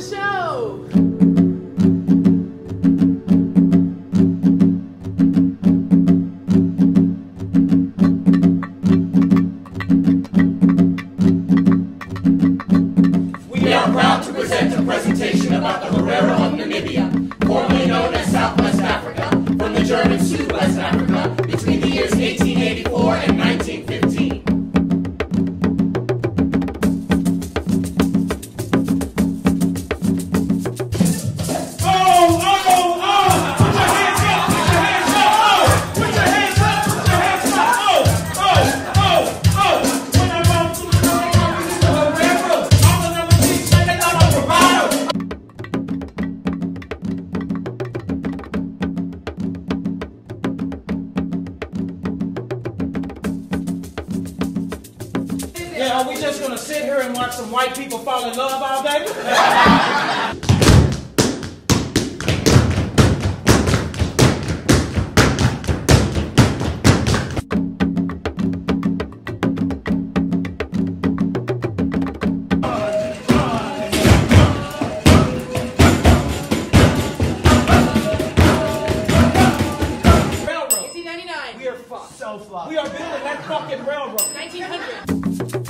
show. We are proud to present a presentation about the Herero of Namibia. Yeah, are we just gonna sit here and watch some white people fall in love all day? Railroad. 1899. We are fucked. So fly. We are building that fucking railroad. 1900.